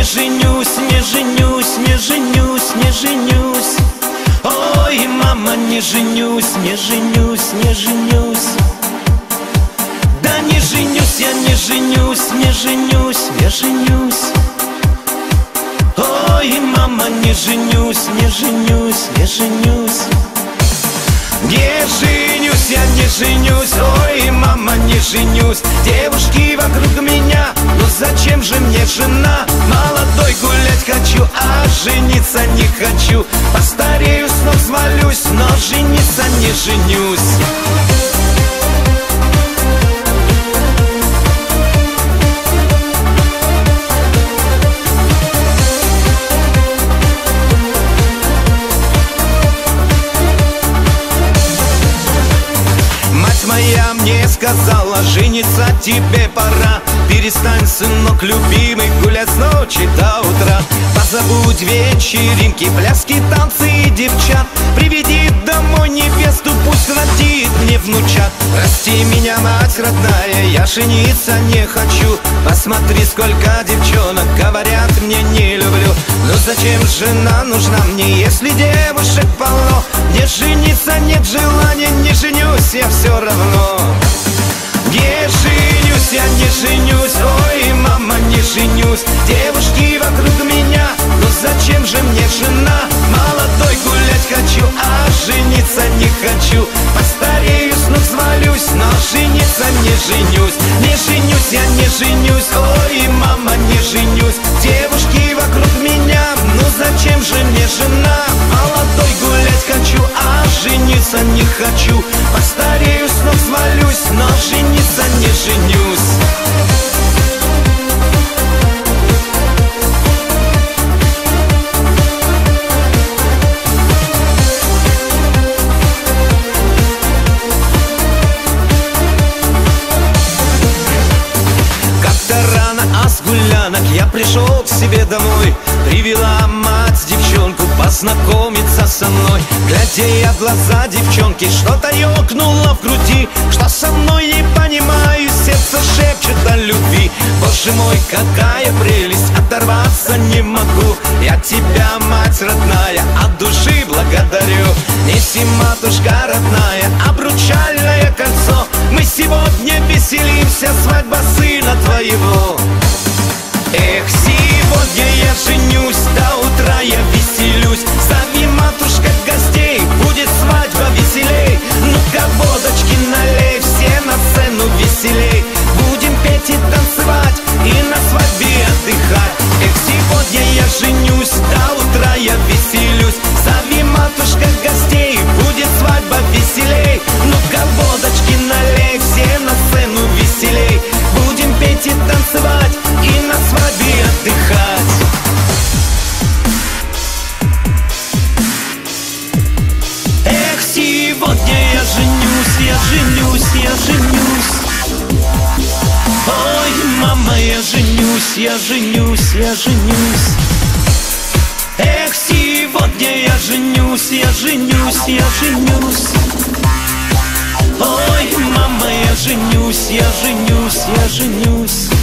не женюсь, не женюсь, не женюсь, не женюсь. Ой, мама, не женюсь, не женюсь, не женюсь. Да не женюсь, я не женюсь, не женюсь, не женюсь. Ой, мама, не женюсь, не женюсь, не женюсь не женюсь, я не женюсь, ой, мама, не женюсь. Девушки вокруг меня, но зачем же мне жена? Молодой гулять хочу, а жениться не хочу. Постарею, снова свалюсь, но жениться не женюсь сказала Жениться тебе пора. Перестань, сынок любимый, гулять с ночи до утра. Позабудь вечеринки, пляски, танцы и девчат. Приведи домой невесту, пусть родит мне внучат. Прости меня, мать родная, я жениться не хочу. Посмотри, сколько девчонок говорят мне не люблю Но зачем жена нужна мне, если девушек полно? Не жениться нет желания, не женюсь я все равно женюсь, ой, мама, не женюсь. Девушки вокруг меня, но зачем же мне жена? Молодой гулять хочу, а жениться не хочу. Постарею, снова свалюсь, но жениться не женюсь. Не женюсь, я не женюсь, ой, мама, не женюсь. Девушки вокруг меня, ну зачем же мне жена? Себе домой. Привела мать девчонку познакомиться со мной. Глядя в глаза девчонки, что-то ёкнуло в груди. Что со мной не понимаю, сердце шепчет о любви. Боже мой, какая прелесть, оторваться не могу. Я тебя, мать родная, от души благодарю. Неси, матушка родная, обручальное кольцо. Мы сегодня веселимся, свадьба сына твоего Эх, сегодня я женюсь, до утра я веселюсь. Зови, матушка, гостей, будет свадьба веселей. Ну-ка, водочки налей, все на сцену веселей. Будем петь и танцевать, женюсь, я женюсь, Ой, мама, я женюсь, я женюсь, я женюсь. Эх, сегодня я женюсь, я женюсь, я женюсь. Ой, мама, я женюсь, я женюсь, я женюсь